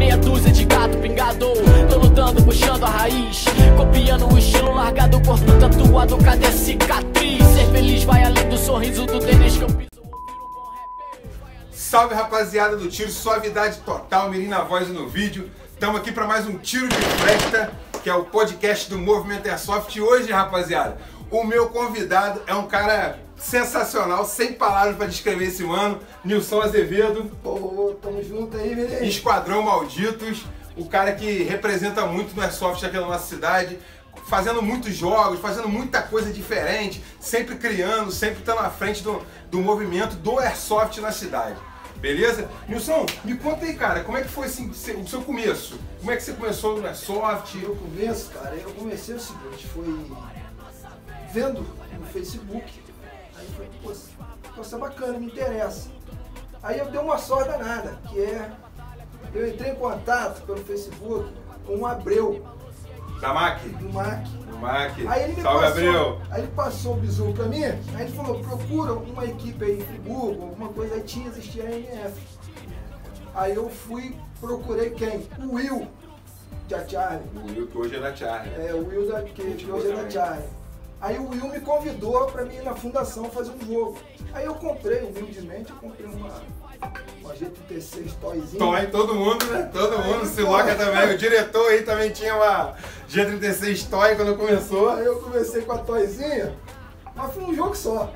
meia dúzia de gato pingador. Tô lutando, puxando a raiz, copiando o estilo largado, corpo tatuado, cadê cicatriz? Ser feliz vai além do sorriso do tênis que eu piso. Salve rapaziada do Tiro, suavidade total, Mirim na voz e no vídeo. Estamos aqui para mais um Tiro de Festa, que é o podcast do Movimento Airsoft. E hoje, rapaziada, o meu convidado é um cara sensacional, sem palavras para descrever esse mano, Nilson Azevedo. Pô, tamo junto aí, Mirim. Esquadrão Malditos, o cara que representa muito no Airsoft aqui na nossa cidade, fazendo muitos jogos, fazendo muita coisa diferente, sempre criando, sempre estando à frente do, do movimento do Airsoft na cidade. Beleza? Nilson, me conta aí, cara, como é que foi assim, o seu começo? Como é que você começou no Airsoft? Eu começo, cara, eu comecei o seguinte, foi vendo no Facebook. Aí foi, pô, isso é bacana, me interessa. Aí eu dei uma sorte danada, que é. Eu entrei em contato pelo Facebook com o Abreu, Da MAC? do MAC. Do MAC. Aí ele me Salve, passou, Abreu. Aí ele passou o bisu pra mim, aí ele falou, procura uma equipe aí em Friburgo, alguma coisa, aí tinha, existia a NF. Aí eu fui, procurei quem? O Will, de Charlie. O Will, que hoje é da Charlie. É, o Will da, que, hoje é da. Charlie. Aí o Will me convidou pra mim ir na fundação fazer um jogo. Aí eu comprei, humildemente, eu comprei uma, uma G36 Toyzinha. Toy, todo mundo, né? Todo Aí, mundo se pô. loca também. O diretor aí também tinha uma G36 Toy quando começou. Aí eu comecei com a Toyzinha, mas foi um jogo só.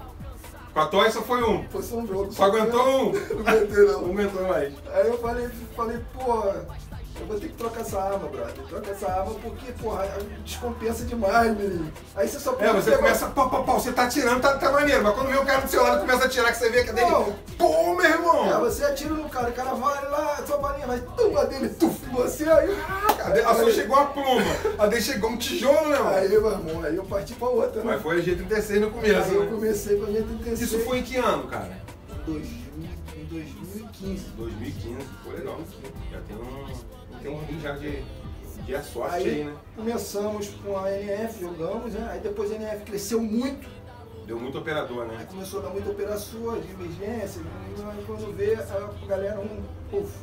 Com a Toy só foi um. Foi só um jogo. Só aguentou um? Não aguentei não. Não aguentou mais. Aí eu falei, falei, pô, eu vou ter que trocar essa arma, brother. Troca essa arma porque, porra, descompensa demais, menino. Aí você só É, você pegar- começa, pau, pau, pau, você tá atirando, tá, tá maneiro, mas quando vê o cara do seu lado começa a atirar, que você vê que a dele. Pô, meu É, irmão! você atira no cara, o cara vai lá, sua balinha vai, tum, a dele, tuf, você aí. A, de- a sua chegou a pluma, a dele chegou um tijolo, né, mano? Aí, meu irmão, aí eu parti pra outra, né? Mas foi a G36 no começo, Aí eu né? comecei com a minha 36. Isso foi em que ano, cara? 2000, em 2015. 2015, foi legal. Já tem um, tem um rim já de, de airsoft Aí, aí, né? começamos com a NF, jogamos, né? Aí depois a NF cresceu muito, Deu muito operador, aí né? começou a dar muita operação de emergência, aí quando vê, a galera um,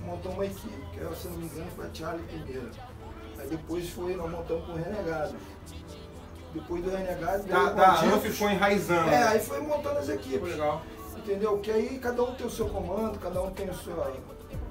montou uma equipe, que era, se não me engano, foi a Charlie primeiro. Aí depois foi, nós montamos com o Renegado. Depois do Renegado, Da, da. Anf foi enraizando. É, aí foi montando as Foi equipes. legal. Entendeu? Que aí cada um tem o seu comando, cada um tem a sua,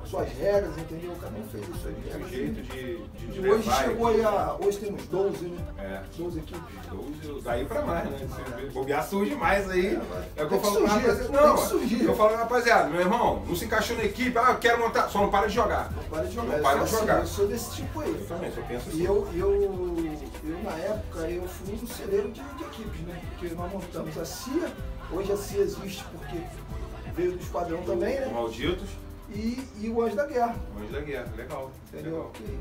suas regras, entendeu? Cada um fez suas Tem um jeito de, de, de E hoje levar chegou aí a. Hoje temos 12, né? É. 12 equipes. 12, daí pra mais, né? Se bobear surge mais aí. É o que eu falo pra rapaziada. Não, surgir. eu falo rapaziada, meu irmão, não se encaixou na equipe, ah, eu quero montar, só não para de jogar. Não para de jogar. Não para de assim, jogar. Eu sou desse tipo aí. Eu também, só penso E assim. eu, eu, eu, na época, eu fui um celeiro de, de equipes, né? Porque nós montamos a CIA, hoje a CIA existe porque veio do esquadrão também, né? Malditos, E, e o Anjo da Guerra, Anjo da Guerra, legal. entendeu? legal. Que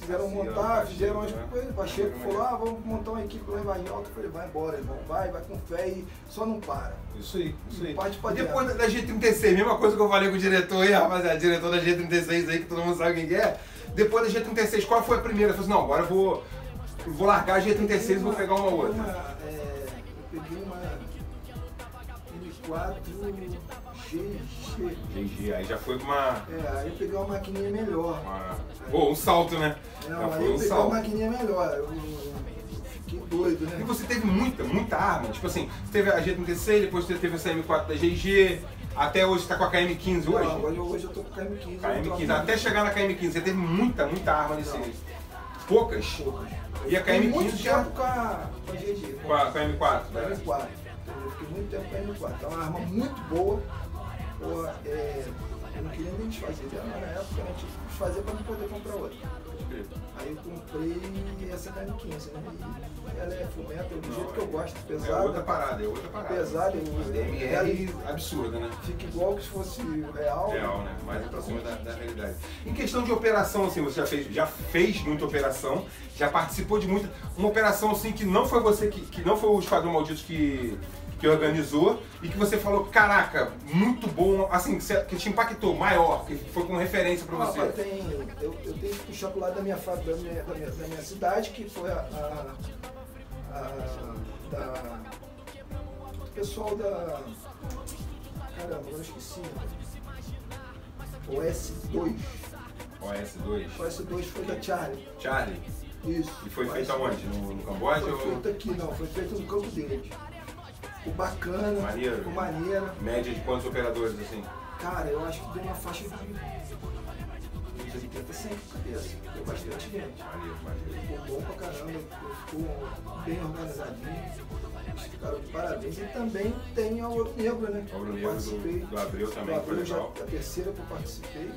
quiseram CIA, montar, fizeram as né? coisas. Pacheco falou, ah, vamos montar uma equipe lá em Varginha Alta. Eu falei, vai embora, irmão, vai, vai com fé e só não para. Isso aí, isso aí. Parte pra depois da, da G36, mesma coisa que eu falei com o diretor aí, rapaziada, diretor da G36 aí, que todo mundo sabe quem que é. Depois da G36, qual foi a primeira? Eu falei assim, não, agora eu vou, vou largar a G36 e vou pegar uma outra. é, eu peguei uma M4 GG. GG, aí já foi uma. É, aí eu peguei uma maquininha melhor. uma... Pô, um salto, né? Não, já aí foi eu um peguei uma maquininha melhor. Eu, fiquei doido, E né? você teve muita, muita arma. Tipo assim, você teve a G36, depois você teve essa M4 da GG, até hoje você tá com a KM15 Não, hoje? hoje, hoje eu tô com KM15. eu KM15, troco- até chegar na KM15, você teve muita, muita arma nesse. Não. Poucas? Poucas. E a Fiquei KM15 muito já. tempo com a, com a GG. Com a, com a M4, Com a né? M4. entendeu? Eu fiquei muito tempo com a M4. É uma arma muito boa. Pô, é, eu não queria nem desfazer dela, na época eu tive que desfazer para não poder comprar outra. Aí eu comprei essa KM15, né? E ela é fumeta, do jeito que eu gosto, É outra pesada. parada, é outra parada. Pesada, eu- ela DMR absurda, né? fica igual que se fosse real. Real, né? Mais pra cima da, da realidade. Em questão de operação, assim, você já fez, já fez muita operação, já participou de muita. Uma operação assim que não foi você que, que não foi o Esquadrão Maldito que, que organizou e que você falou, caraca, muito bom, assim, que, te impactou, maior, que foi como referência pra Ah, você. rapaz, tem, eu, eu tenho que puxar pro lado da minha, da minha, da minha, da minha cidade, que foi a, a, a- da, o pessoal da. Caramba, eu esqueci. O S2. OS2. O S2 foi da Charlie. Charlie. Isso. E foi O feito S2. aonde? No, no Camboja? Foi ou- feito aqui, não. Foi feito no campo deles. Ficou bacana. Maneiro. Ficou maneira. Média de quantos operadores assim? Cara, eu acho que deu uma faixa de uns 80, 100 cabeça. Deu bastante gente. Maneiro, maneiro. Ficou bom pra caramba. Ficou bem organizadinho. Ficaram de parabéns. E também tem a Ouro Negro, né? Ouro Eu Negro participei. do, do Abreu também, Do foi Abreu já- legal. A terceira que eu participei.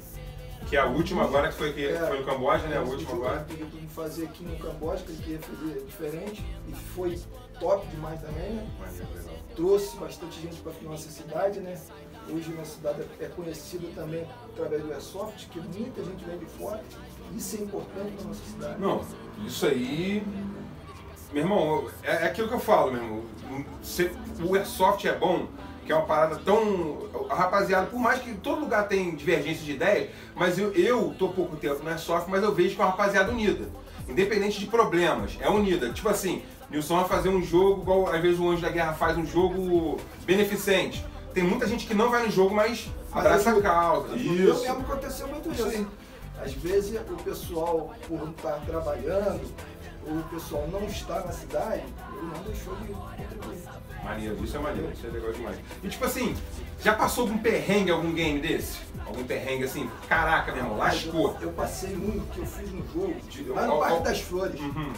Que é a última agora que foi, que É, foi no Camboja, né? A eu última agora. pedi pra ele fazer aqui no Camboja, que ele queria fazer diferente. E foi top demais também, né? Maneiro, legal. Trouxe bastante gente para nossa cidade, né? Hoje nossa cidade é conhecida também através do Airsoft, que muita gente vem de fora. Isso é importante para nossa cidade. Não, isso aí. Meu irmão, é, é aquilo que eu falo, meu irmão. Cê- O Airsoft é bom, que é uma parada tão. A rapaziada, por mais que todo lugar tem divergência de ideias, mas eu, eu tô pouco tempo no Airsoft, mas eu vejo que é uma rapaziada unida. Independente de problemas, é unida. Tipo assim, Nilson vai fazer um jogo, igual às vezes o Anjo da Guerra faz um jogo beneficente. Tem muita gente que não vai no jogo, mas abraça a causa. Eu Isso. mesmo aconteceu muito Isso isso. Às vezes o pessoal, por não estar trabalhando, ou o pessoal não está na cidade, ele não deixou de contribuir. Maneiro, isso é maneiro, isso é legal demais. E tipo assim, já passou algum perrengue algum game desse? Algum perrengue assim? Caraca, meu irmão, lascou. Eu, eu passei um que eu fiz um jogo De- lá no Parque das Flores, Uhum,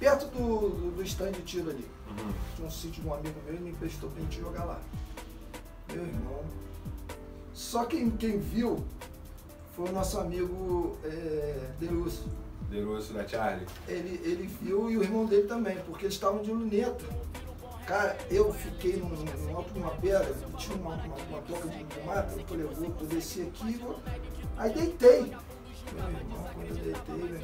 perto do, do, do stand de tiro ali. uhum. Tinha um sítio de um amigo meu e me emprestou pra gente jogar lá. Meu irmão. Só quem, quem viu foi o nosso amigo é, Delúcio. Deroço da Charlie. Ele, ele viu e o irmão dele também, porque eles estavam de luneta. Cara, eu fiquei num, num alto de uma pedra, tinha uma, uma, uma toca de, mata, eu falei, eu vou, desci aqui, vou... aí deitei. Meu irmão, quando eu deitei, né?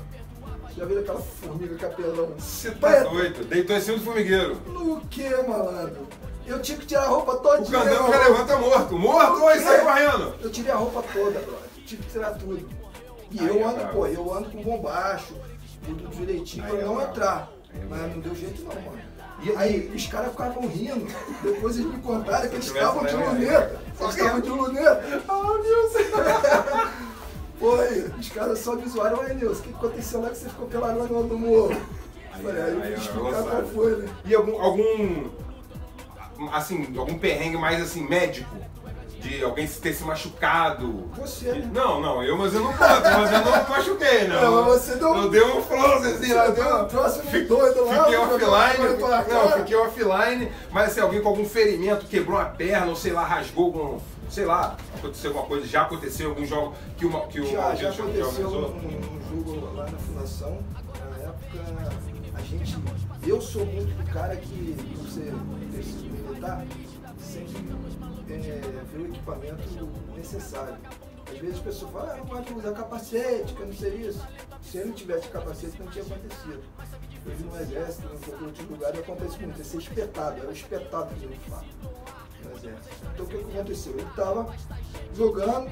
Já viu aquela formiga capelão? Você tá doido? Deitou em cima do formigueiro. No que, malandro? Eu tive que tirar a roupa O todinha. candão meu já irmão. levanta morto. Morto, oi, sai correndo. Eu tirei a roupa toda, brother. Tive que tirar tudo. E Aí eu é ando, pô, eu ando com bom baixo, tudo direitinho Aí pra é não entrar. É Mas não deu jeito não, mano. E- aí os caras ficavam rindo. Depois eles me contaram que eles estavam de luneta. Só Eles estavam de luneta. Ah, Nilson. Foi, os caras só me zoaram. Aí, Nilson, o que aconteceu lá que você ficou pelado lá do morro? Aí, Falei, aí eu aí vou explicar qual ousado. foi, né? E algum, algum, assim, algum perrengue mais assim, médico? De alguém ter se machucado? Você, né? Não, não, eu, mas eu não conto, mas eu não machuquei, não. Não, mas você deu um- Eu dei um frozen assim, lá, deu um troço muito doido lá, Fiquei offline, não, fiquei offline, mas assim, alguém com algum ferimento, quebrou a perna, ou sei lá, rasgou algum, sei lá, aconteceu alguma coisa, já aconteceu algum jogo que, uma, que o Já, já aconteceu um, um jogo lá na fundação. Na época, a gente. Eu sou muito do cara que, por ser ter sido militar, sempre é, vê o equipamento necessário. Às vezes as pessoas falam, ah, não pode usar capacete, que eu não sei isso. Se ele não tivesse capacete, não tinha acontecido. Hoje no exército, em qualquer outro lugar, acontece muito, é ser espetado, é o espetado que a gente fala Então o que que aconteceu? Ele estava jogando,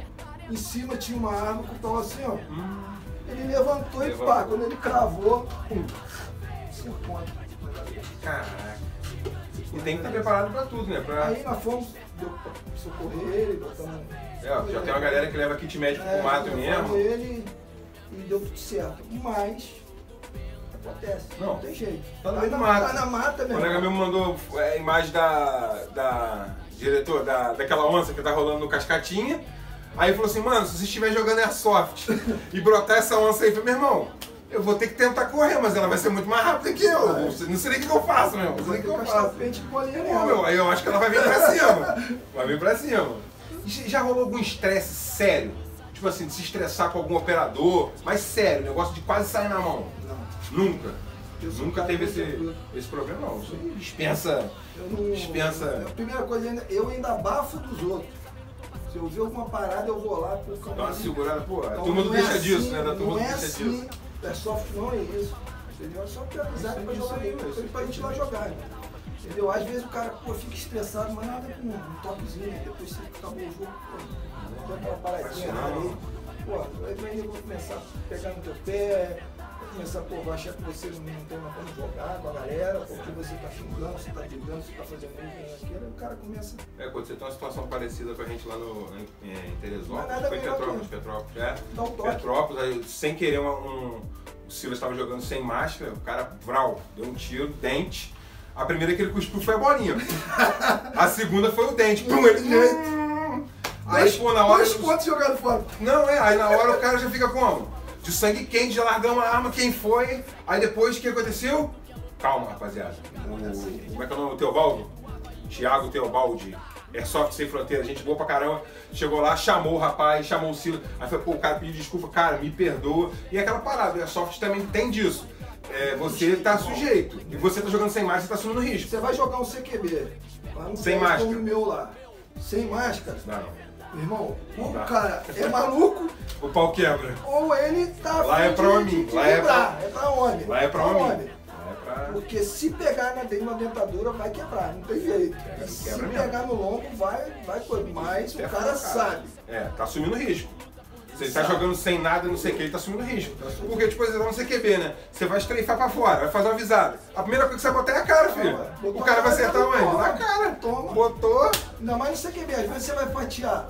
em cima tinha uma árvore que estava assim, ó. Ele levantou e pá, quando ele cravou, pum, cinco pontos. Caraca. E tem que estar preparado pra tudo, né? Pra... Aí nós fomos, deu pra socorrer ele, botamos. É, já tem uma galera que leva kit médico pro mato mesmo. ele e deu tudo certo. Mas acontece, Não, não, tem jeito. tá no meio na, mato. Tá na mata O mesmo. colega meu mandou é, a imagem da, da diretor, da, daquela onça que tá rolando no Cascatinha. Aí falou assim, mano, se você estiver jogando Airsoft e brotar essa onça aí, eu falei, meu irmão, eu vou ter que tentar correr, mas ela vai ser muito mais rápida que eu. Não sei não sei nem o que eu faço, meu. Não sei nem o que eu faço. de bolinha Pô, meu, aí eu acho que ela vai vir pra cima. Vai vir pra cima. Já rolou algum estresse sério? Tipo assim, de se estressar com algum operador, mas sério, negócio de quase sair na mão. Não. Nunca. Eu Nunca teve esse, tranquilo. esse problema, não. Isso dispensa. Não, Dispensa. A primeira coisa, eu ainda abafo dos outros. Se eu ver alguma parada, eu vou lá pro Dá uma segurada, pô. A Então, turma não é deixa assim, disso, né? Da turma não é assim, disso. Airsoft não é isso. Entendeu? É só pra avisar Isso pra jogar aí, pra, gente ir lá jogar. né? Entendeu? Às vezes o cara pô, fica estressado, mas nada com um toquezinho, depois você acabou o jogo, pô, deu aquela paradinha ali. Pô, aí vai eu vou começar a pegar no teu pé, começar, pô, vai achar que você não tem uma como jogar com a galera, porque você tá xingando, você tá brigando, você tá fazendo isso, aquilo, aí o cara começa. É, quando você tem uma situação parecida com a gente lá no, em, em Teresópolis, foi em Petrópolis, que- Petrópolis, é. Toque. Petrópolis, aí, sem querer um, um- o Silas estava jogando sem máscara, o cara, vral, deu um tiro, dente. A primeira que ele cuspiu foi a bolinha. a segunda foi o dente. Pum, ele... Hum. Aí, pô, na hora... Dois pontos jogados fora. Não, é, aí na hora o cara já fica como? De sangue quente, já largamos a arma, quem foi? Aí depois, o que aconteceu? Calma, rapaziada. O, como é que é o nome do Teobaldo? Thiago Teobaldi. Airsoft Sem Fronteira, gente boa pra caramba. Chegou lá, chamou o rapaz, chamou o Silas. Aí foi, pô, o cara pediu desculpa, cara, me perdoa. E aquela parada, o Airsoft também tem disso. É, você tá sujeito. E você tá jogando sem máscara, você tá assumindo risco. Você vai jogar um CQB. Lá no Sem máscara. o meu lá. Sem máscara. Não. Meu irmão, Dá. o cara é maluco, O pau quebra. ou ele tá Lá é pra homem, lá é pra- É pra homem. Lá é pra homem. Lá é pra... Porque se pegar na, dentro de uma dentadura, vai quebrar, não tem jeito. É, se mesmo. pegar no lombo, vai, vai coisa. Mas o É cara cara. sabe. É, tá assumindo risco. Se ele tá Sabe. jogando sem nada, não sei o que, ele tá assumindo risco. Tá assumindo. Porque, tipo, você tá no CQB, né? Você vai estreifar pra fora, vai fazer uma visada. A primeira coisa que você vai botar é a cara, filho. ué. O cara vai acertar onde? Na cara. Toma. Botou. Ainda mais no CQB, às vezes você vai fatiar.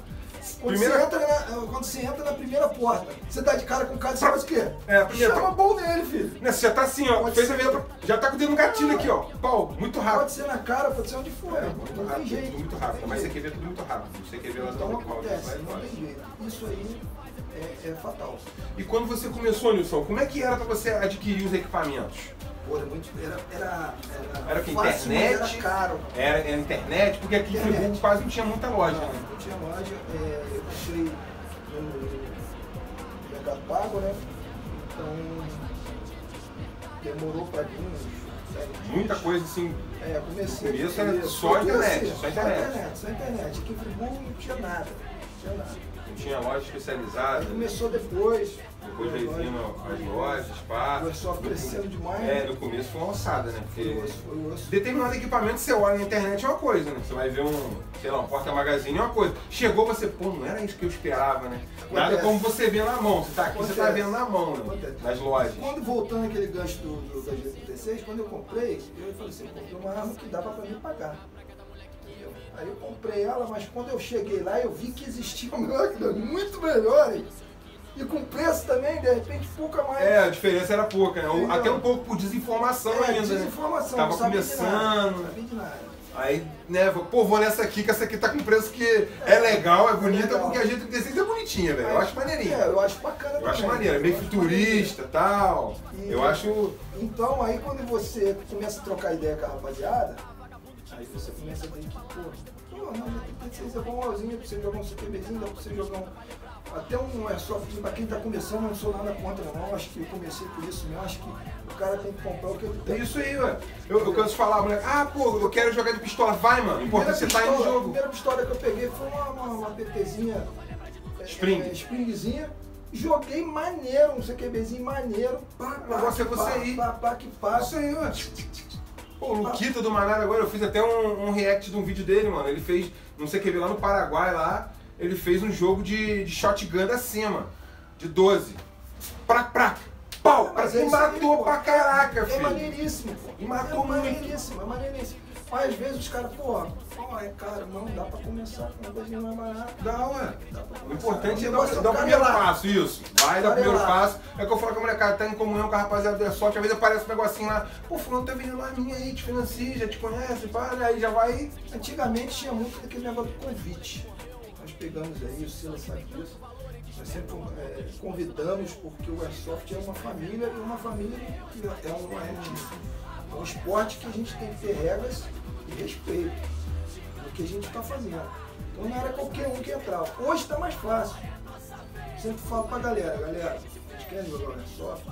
Quando, Primeira- você entra na, quando você entra na primeira porta, você dá de cara com o cara, você faz o quê? É, a primeira- Chama bom nele, filho. Né, Você já tá assim, ó. Pode Fez ser. a já tá com o dedo no gatilho aqui, ó. Pau, muito Pode rápido. ser na cara, pode ser onde for. É, muito não tem rápido, jeito. tudo muito não rápido. tem Mas jeito. CQB é tudo muito rápido. CQB lá Então no acontece, não tem jeito. Isso aí é, é fatal. E quando você começou, Nilson, como é que era pra você adquirir os equipamentos? Pô, era muito. Era, era, era, Era o que? fácil, Internet? Era caro. Era, era internet? Porque aqui em Internet. Friburgo quase não tinha muita loja, Não, né? não tinha loja. É, eu deixei no Mercado Pago, né? Então demorou pra vir uns. Muita coisa assim. É, comecei. No começo era só internet, só Só internet. internet, só internet. Aqui em Friburgo não tinha nada. Não tinha nada. Tinha loja especializada. Aí começou depois. Depois veio vindo as lojas, pá. Airsoft No crescendo demais. É, no começo foi uma ossada, né? Foi Porque osso, foi osso. determinado equipamento você olha na internet é uma coisa, né? Você vai ver um, sei lá, um porta-magazine é uma coisa. Chegou você, pô, não era isso que eu esperava, né? Nada Acontece. como você vê na mão. Você tá aqui, você tá Acontece. vendo na mão, né? Acontece. Nas lojas. Quando voltando aquele gancho do, do, da G36, quando eu comprei, eu falei assim, comprei uma arma que dava pra mim pagar. Aí eu comprei ela, mas quando eu cheguei lá, eu vi que existia uma máquina muito melhor. hein? E com preço também, de repente, pouca mais. É, a diferença era pouca, né? Entendeu? Até um pouco por desinformação É, ainda, né? desinformação, Tava não sabia de nada, começando. de nada. Aí, né, pô, vou nessa aqui, que essa aqui tá com preço que é legal, é bonita, legal. porque a G36 é bonitinha, velho. Eu acho maneirinho. É, eu acho bacana Eu acho maneiro, é meio acho futurista e tal. E- Eu acho. Então, aí quando você começa a trocar ideia com a rapaziada, aí você começa a ver que, pô, pô, não, mas 36 é bomzinho, dá pra você jogar um CQBzinho, dá pra você jogar um. Até um airsoft, pra quem tá começando, não sou nada contra não, acho que eu comecei por isso mesmo, acho que o cara tem que comprar o que ele É tem. isso aí, ué. Eu, eu canso de falar, moleque, ah, pô, eu quero jogar de pistola. Vai, mano. É você tá aí no pistola- A jogo. primeira pistola que eu peguei foi uma, uma, uma PTzinha. é, Spring. é, springzinha. Joguei maneiro, um CQBzinho maneiro. Pá, O negócio é você pá, ir. Pá, pá, que pá. Isso aí, ué. Pô, o Luquita do Manara agora, eu fiz até um, um react de um vídeo dele, mano. Ele fez, não sei o que, lá no Paraguai, lá, ele fez um jogo de, de shotgun da cima, de 12. Pra, pra, pau! E é matou pô. pra caraca, É filho. maneiríssimo, pô. E matou é muito. maneiríssimo, é maneiríssimo. Mas às vezes os caras, pô, ó, é caro, não, dá pra começar com uma coisinha mais barata. Dá, ué. O importante é dar, o cara primeiro lá. passo, isso. Vai dar o primeiro lá. passo. É que eu falo com a molecada, tá em comunhão com a rapaziada do Airsoft, às vezes aparece um negocinho lá, pô, fulano tá vendendo a minha aí, te financia, já te conhece, pá, né? aí já vai. Antigamente tinha muito daquele negócio do convite. Nós pegamos aí, o Silas sabe disso. Nós sempre é, convidamos porque o Airsoft é uma família e uma família que é um, é um, esporte que a gente tem que ter regras e respeito que a gente está fazendo. Então não era qualquer um que entrava. Hoje está mais fácil. Sempre falo pra galera, galera, vocês querem jogar Airsoft?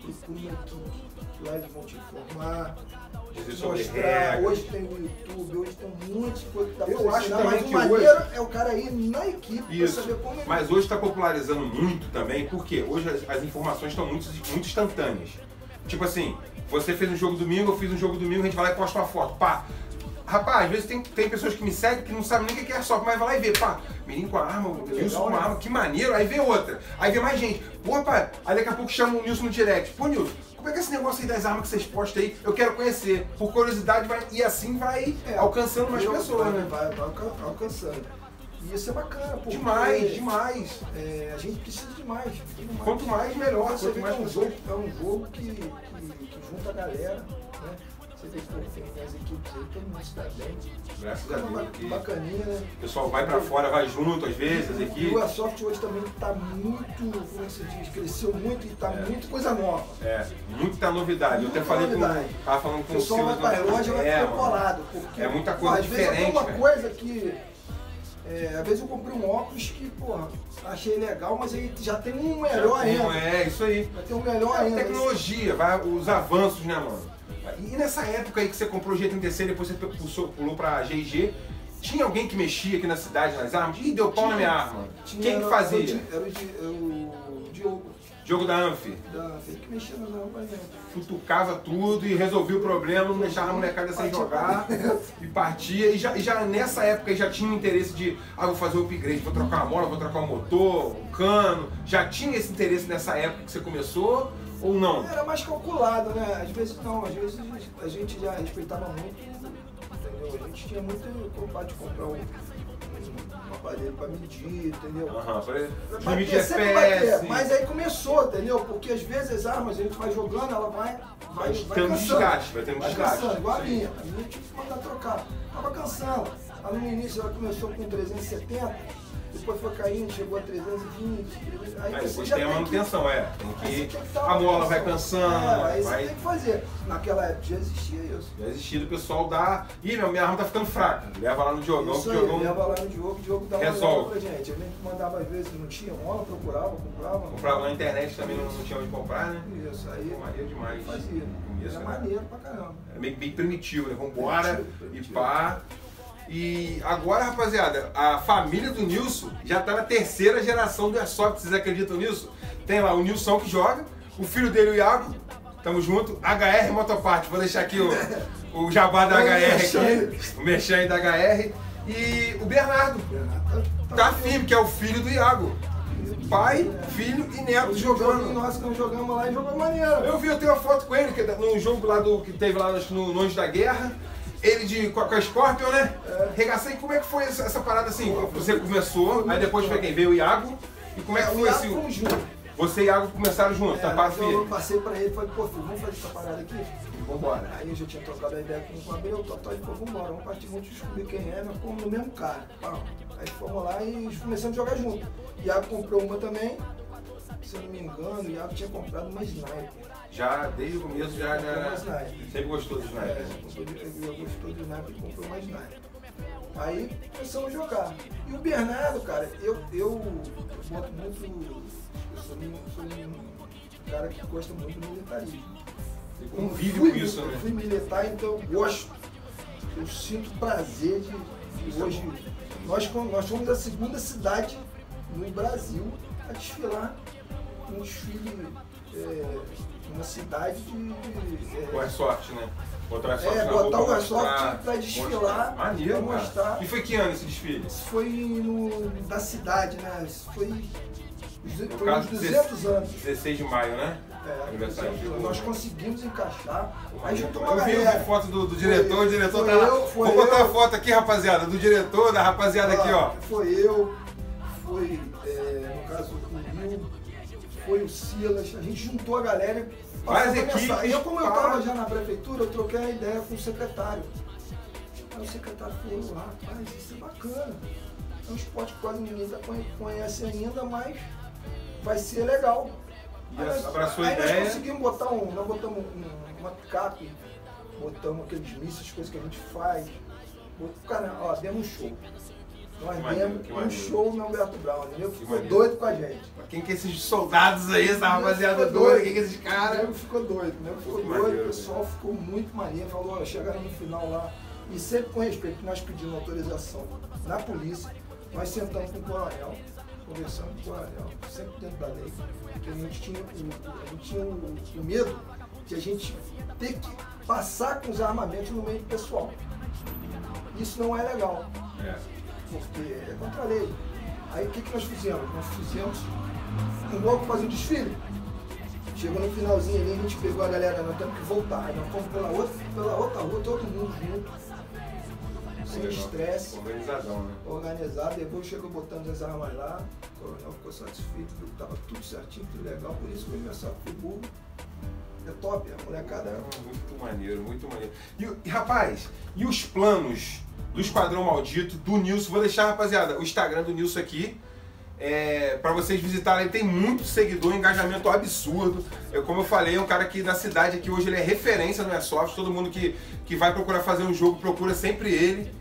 Procure uma equipe. Lá eles vão te informar, te mostrar. Hoje tem o YouTube, hoje tem um monte de coisa que dá Eu acho ensinar, mas que o maneiro é o cara ir na equipe pra saber como ele Mas hoje está popularizando muito também, porque hoje as, as informações estão muito, muito instantâneas. Tipo assim, você fez um jogo domingo, eu fiz um jogo domingo, a gente vai lá e posta uma foto. Pá! Rapaz, às vezes tem, tem pessoas que me seguem que não sabem nem o que é airsoft, mas vai lá e vê, pá, menino com a arma, o Nilson com a arma, que maneiro. Aí vê outra, aí vê mais gente. Pô, pai, aí daqui a pouco chama o Nilson no direct. Pô, Nilson, como é que é esse negócio aí das armas que vocês postam aí? Eu quero conhecer. Por curiosidade, vai, e assim vai É, alcançando mais pessoas, vai, né? Vai, vai alca- alcançando. E isso é bacana, porque Demais, demais. é, a gente precisa de mais. demais. Quanto mais, melhor. Você vê que mais é um jogo, é um jogo que, que, que junta a galera, né? Tem as equipes aí, todo mundo dá bem. Graças a Deus. que bacaninha, né? O pessoal vai pra fora, vai junto às vezes, as E equipes. o Airsoft hoje também está muito, como é que se diz, cresceu muito e está É. muito coisa nova. É, muita novidade. Eu até Muita falei novidade. com. Tava falando com o pessoal vai para a loja vai é, ficar É muita coisa às vezes diferente, tenho uma velho. coisa que. é, às vezes eu comprei um óculos que, porra, achei legal, mas ele já tem um melhor ainda. É, isso aí. Vai ter um melhor É a ainda. tecnologia, vai, os avanços, né, mano? E nessa época aí que você comprou o G36, depois você pulsou, pulou pra GG, tinha alguém que mexia aqui na cidade nas armas? Ih, deu pau na minha arma. Tinha- Quem que fazia? Era o, era o Diogo. Jogo da Anfi. Da, ele que mexia nas armas, né? Futucava tudo e resolvia o problema, não deixava a molecada sem jogar e partia. E já, e já nessa época já tinha o interesse de, ah, vou fazer o upgrade, vou trocar a mola, vou trocar o motor, o cano. Já tinha esse interesse nessa época que você começou ou não? Era mais calculado, né? Às vezes não, às vezes a gente já respeitava muito, entendeu? A gente tinha muito preocupado de comprar um, um aparelho pra medir, entendeu? Aham, Pra limite ter, de sempre vai ter, FPS. Mas aí começou, entendeu? Porque às vezes as armas a gente vai jogando, ela vai. Vai, vai ter um desgaste, vai ter um desgaste. Cansando, igual a minha. A minha eu tive que mandar trocar. Tava cansando. Aí no início ela começou com 370, depois foi caindo, chegou a 320. Aí Aí você depois já tem a tem que- manutenção, é. Tem você que. tem que A mola vai cansando, É, aí você vai. tem que fazer. Naquela época já existia isso. Já existia do pessoal dar. Ih, meu, minha arma tá ficando fraca. Leva lá no Diogão, Isso o aí, Diogão leva lá no Diogo, o Diogo dava uma Resolve. pra gente. A gente mandava às vezes, não tinha mola, procurava, comprava. comprava na internet também, não, não tinha onde comprar, né? Isso, aí Pô, maneiro demais. fazia. Era né? maneiro pra caramba. Era meio, bem primitivo, né? Vambora Primitivo, e primitivo. pá. E agora, rapaziada, a família do Nilson já tá na terceira geração do Airsoft, vocês acreditam nisso? Tem lá o Nilson que joga, o filho dele, o Iago, tamo junto, HR Motoparte, vou deixar aqui o, o jabá da HR aqui, o merchan da HR, e o Bernardo, tá firme, que é o filho do Iago. Pai, filho e neto jogando. nosso que nós jogamos lá e jogou maneiro. Eu vi, eu tenho uma foto com ele, que é num jogo lá do que teve lá acho no Longe da Guerra. Ele de, com, a, com a Scorpion, né? É. Regacei, como é que foi essa, essa parada assim? Você começou, aí depois foi quem? Veio o Iago. E como é que o foi esse. fomos juntos. Você e Iago começaram juntos, É, taparam mas eu filho. passei pra ele e falei, pô, filho, vamos fazer essa parada aqui? Vambora. Aí eu já tinha trocado a ideia com o Abel, o Totó e falou, vambora, vamos partir juntos, descobrir quem é, nós fomos no mesmo cara. Pau. Aí fomos lá e começamos a jogar junto. Iago comprou uma também, se eu não me engano, o Iago tinha comprado uma sniper. Já, desde o começo, já, já sniper. sempre gostou dos É, snipers. comprou de- ele gostou do sniper e comprou uma sniper. Aí começamos a jogar. E o Bernardo, cara, eu, eu boto muito. Eu sou, um- sou um cara que gosta muito do militarismo. E convive com isso, eu né? fui militar, então eu gosto. Eu sinto prazer de, de é hoje. Nós, nós fomos a segunda cidade no Brasil a desfilar um desfile é, numa cidade de. é, Airsoft, né? Botar é, na botar o mostrar- pra desfilar, mostrar. Maneiro, pra cara. mostrar. E foi que ano esse desfile? Isso foi no, da cidade, né? Isso foi, No foi uns 200 anos. 16 de maio, né? É, Aniversário de 200 anos. Nós conseguimos encaixar. Aí juntou uma Eu vi, eu vi galera. foto do, do diretor, Foi- o diretor tá lá. eu, Vou botar eu. a foto aqui, rapaziada, do diretor, da rapaziada aqui, ó. Foi eu, foi, é, no caso, foi o Silas. A gente juntou a galera e equipes, mensagem. Eu, como eu estava já na prefeitura, eu troquei a ideia com o secretário. Aí o secretário falou, rapaz, isso é bacana. É um esporte que quase ninguém tá conhe- conhece ainda, mas vai ser legal. E Aí nós- abraçou a aí ideia. nós conseguimos botar um, nós botamos um, uma picape, botamos aqueles mísseis, coisas que a gente faz. Cara, ó, demos um show. Nós maneiro, demos um maneiro. show no Alberto Brown, entendeu? Ficou maneiro. doido com a gente. Quem que é esses soldados aí, essa rapaziada doida? Quem que é esses O caras? nego ficou doido, o nego ficou Que doido, maneiro, o pessoal ficou muito maneiro, falou, chegaram no final lá, e sempre com respeito, nós pedimos autorização na polícia, nós sentamos com o coronel, conversamos com o coronel, sempre dentro da lei, porque a gente tinha, o, a gente tinha o, o medo de a gente ter que passar com os armamentos no meio do pessoal. Isso não é legal, É. porque é contra a lei. Aí o que, que nós fizemos? Nós fizemos um bloco fazer um desfile. Chegou no finalzinho ali, a gente pegou a galera, nós temos que voltar. Aí nós fomos pela outra, pela outra rua, todo mundo junto. Sem estresse, Organizadão, né? organizado. Depois chegou botando as armas lá. O coronel ficou satisfeito, viu que tava tudo certinho, tudo legal. Por isso que o aniversário do Friburgo é top, a molecada é Muito maneiro, muito maneiro. E, rapaz, e os planos do Esquadrão Maldito, do Nilson? Vou deixar, rapaziada, o Instagram do Nilson aqui. É, para vocês visitarem, tem muito seguidor, engajamento absurdo. Eu, como eu falei, é um cara que na cidade aqui hoje ele é referência no Airsoft. Todo mundo que, que vai procurar fazer um jogo procura sempre ele.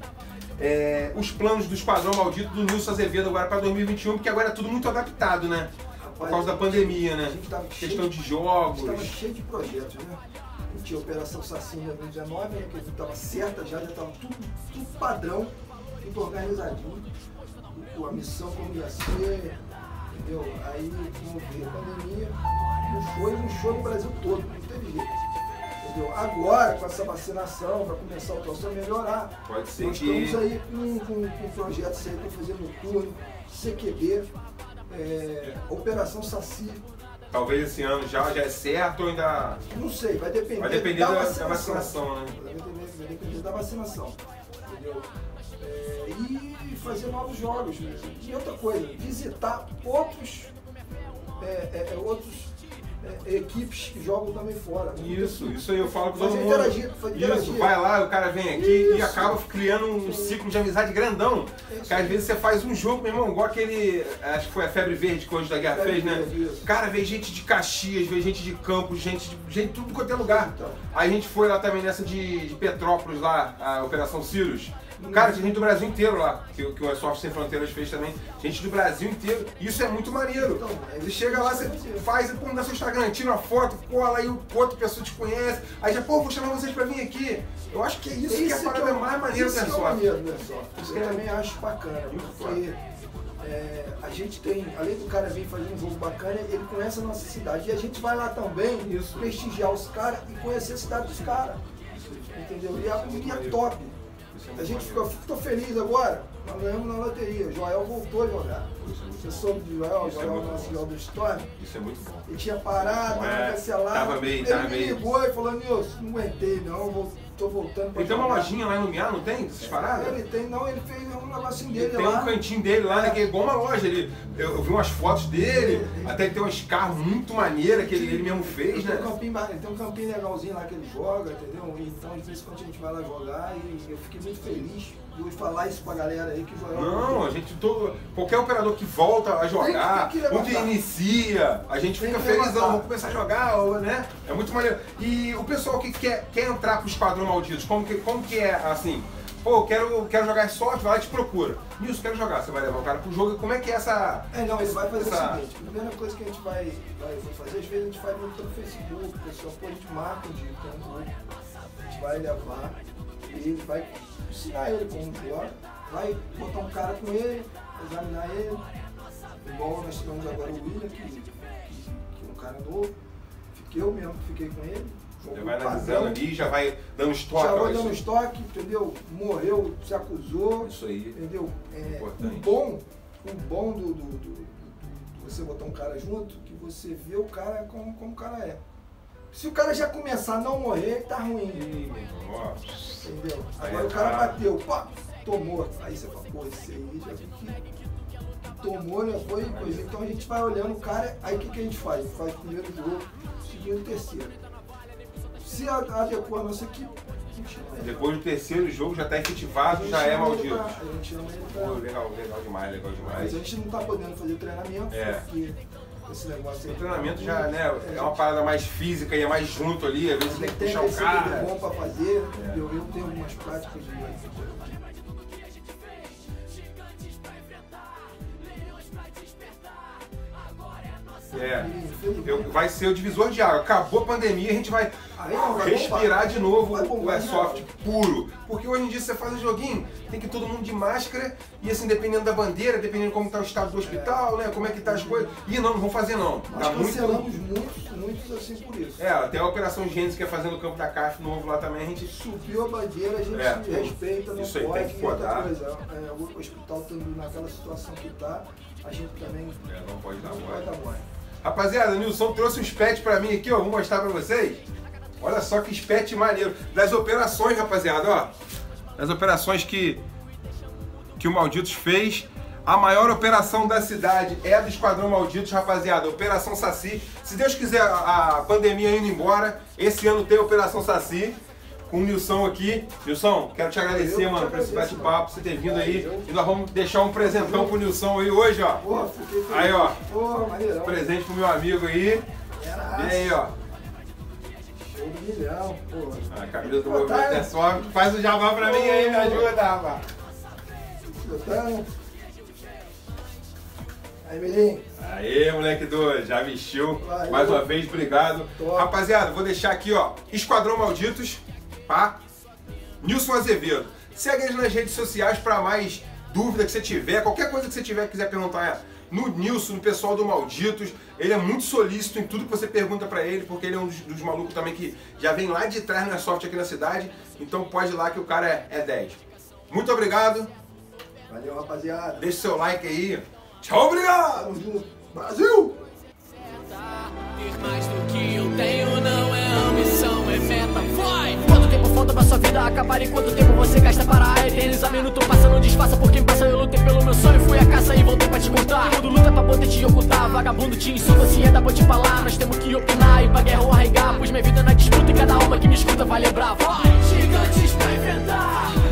É, os planos do Esquadrão Maldito do Nilson Azevedo agora para 2021, porque agora é tudo muito adaptado, né? Por causa da pandemia, né? A gente Questão de A gente jogos. estava cheio de projetos, né? A gente tinha a Operação Saci em 2019, né? Que estava certa já, já estava tudo, tudo padrão, tudo organizadinho. A missão como ia ser, entendeu? Aí, como veio a pandemia, não foi, não foi no Brasil todo, não teve jeito. Entendeu? Agora, com essa vacinação, vai começar o troço a melhorar. Pode ser Nós que. estamos aí com, com, com projetos aí para fazer noturno, CQB, é, Operação Saci. Talvez esse ano já, já é certo ou ainda. Não sei, vai depender, Vai depender da, da vacinação, né? Vai depender, vai depender da vacinação. Entendeu? É, e fazer novos jogos. né? E outra coisa, visitar outros, é, é, outros é, equipes que jogam também fora. Isso, isso aí eu falo com todo Fazer mundo. interagir, Isso, vai lá, o cara vem aqui e Isso. acaba criando um ciclo de amizade grandão. Isso. Que às vezes você faz um jogo, meu irmão, igual aquele. Acho que foi a Febre Verde que hoje da Guerra Febre fez, né? Verde, isso. Cara, veio gente de Caxias, veio gente de Campos, gente de gente tudo quanto é lugar. Então. Aí a gente foi lá também nessa de, de Petrópolis, lá, a Operação Sirius. Cara, tinha gente do Brasil inteiro lá, que, que o Airsoft Sem Fronteiras fez também. Gente do Brasil inteiro. Isso é muito maneiro. Então, é Você isso chega lá, você faz, pô, dá seu Instagram, tira uma foto, cola aí, outra pessoa te conhece. Aí já, pô, vou chamar vocês pra vir aqui. Eu acho que é isso que é a parada mais maneira do é o Airsoft. maneiro do Airsoft. Isso que eu é- também acho bacana, Muito porque é, a gente tem, além do cara vir fazer um jogo bacana, ele conhece a nossa cidade. E a gente vai lá também Isso. prestigiar os caras e conhecer a cidade dos caras. Entendeu? E a, e é top. A gente ficou, tô feliz agora. Nós ganhamos na loteria. O Joel voltou a jogar. É Você soube do Joel, o Isso é Joel muito nosso jogador do Storm. Isso é muito bom. Ele tinha parado, É, tava cancelado. tava meio- ele tava me meio- ligou e falou, Nilson, não aguentei não, vou, tô voltando pra Ele tem uma jogar." lojinha lá no Miá, não tem? Essas paradas? Ele tem, não, ele fez um negocinho dele Ele tem lá. um cantinho dele lá, né, que é igual uma loja. Ele, eu, eu vi umas fotos dele, É, é. até ele tem umas carros muito maneiras que ele, ele mesmo fez, Ele tem, um né? campinho, ele tem um campinho legalzinho lá que ele joga, entendeu? Então, de vez em quando a gente vai lá jogar e eu fiquei muito feliz de falar isso pra galera aí que o Joel. Não, a gente todo. Qualquer operador que volta a jogar, Tem que- tem que ou que inicia, a gente Tem fica que felizão, vamos começar a jogar, né? É muito maneiro. E o pessoal que quer, quer entrar pro Esquadrão Malditos, como que, como que é assim? Pô, eu quero, quero jogar sorte, vai lá e te procura. Nilson, quero jogar. Você vai levar o cara pro jogo. Como é que é essa. É, não, ele vai fazer essa- o seguinte, a primeira coisa que a gente vai, vai fazer, às vezes a gente faz muito pelo Facebook, o pessoal, pô, a gente marca um dia, tem um grupo, a gente vai levar, e vai ensinar ele como joga, vai botar um cara com ele, examinar ele, igual nós tivemos agora o William, que, que, que é um cara novo, fiquei eu mesmo que fiquei com ele, Já vai analisando ali, já vai dando estoque. já vai dando estoque, entendeu? Morreu, se acusou, Isso aí. entendeu? É, Importante. o bom, o bom do, do, do- do- do você botar um cara junto, que você vê o cara como, como o cara é. Se o cara já começar a não morrer, tá ruim, Ih, entendeu? Agora é o cara bateu, pá, tomou. Aí você fala, pô, esse aí já vi que tomou, né? Foi coisa. Então a gente vai olhando o cara, aí o que, que a gente faz? Faz o primeiro jogo, segundo e terceiro. Se a- adequou a nossa equipe. Depois do terceiro jogo já tá A efetivado, já é maldito. pra- A gente chama ele Pô, pra. legal, legal demais, legal demais. Mas a gente não tá podendo fazer treinamento, É. porque esse negócio. O treinamento já, né, é uma parada mais física e é mais junto ali, às vezes A tem que tem puxar o cara. bom pra fazer, É. eu, eu tenho algumas práticas de. É. Eu- vai ser o divisor de água. Acabou a pandemia, a gente vai respirar de novo o airsoft puro. Porque hoje em dia você faz um joguinho, tem que ir todo mundo de máscara, e assim, dependendo da bandeira, dependendo de como tá o estado do hospital, né? Como é que tá as coisas. Ih, não, não vão fazer não. Nós Tá muito. cancelamos muitos, muitos assim por isso. É, até a Operação Gênesis que é fazendo o campo da CAF novo lá também, a gente. Subiu a bandeira, a gente É, se respeita, não isso aí pode. tem que podar. coisa, é, o hospital estando naquela situação que está, a gente também É, não pode dar não mole. Rapaziada, o Nilson trouxe uns pets pra mim aqui, ó. Vou mostrar pra vocês. Olha só que pet maneiro. Das operações, rapaziada, ó. Das operações que, que o Malditos fez. A maior operação da cidade é a do Esquadrão Malditos, rapaziada. Operação Saci. Se Deus quiser, a, pandemia indo embora, esse ano tem Operação Saci. Com o Nilson aqui. Nilson, quero te agradecer, Eu mano, te por esse bate-papo, você ter vindo aí. E nós vamos deixar um presentão pro Nilson aí hoje, ó. Porra. Aí, ó. Porra, maneirão. Presente pro meu amigo aí. E aí, ó. Show do milhão, porra. A camisa do Movimento é Soft. Faz o jabá pra mim aí, me ajuda, rapaz. Aí, Mirim. Aê, moleque doido, já vestiu. Mais uma vez, obrigado. Top. Rapaziada, vou deixar aqui, ó, Esquadrão Malditos, tá? Nilson Azevedo. Segue eles nas redes sociais pra mais dúvida que você tiver, qualquer coisa que você tiver quiser perguntar no Nilson, no pessoal do Malditos. Ele é muito solícito em tudo que você pergunta pra ele, porque ele é um dos, dos malucos também que já vem lá de trás no Airsoft aqui na cidade. Então pode ir lá que o cara é, é 10. Muito obrigado. Valeu, rapaziada. Deixa seu like aí. Tchau, obrigado! Tamo junto. Brasil! volta pra sua vida acabar E quanto tempo você gasta para a eternizar. Minuto passando disfarça por quem passa Eu lutei pelo meu sonho, fui a caça e voltei pra te contar. Todo luta pra poder te ocultar. Vagabundo te insulta, se é da pra te falar. Nós temos que opinar e pra guerra ou arregar. Pus minha vida na disputa e cada alma que me escuta vai lembrar. Vai, gigantes pra inventar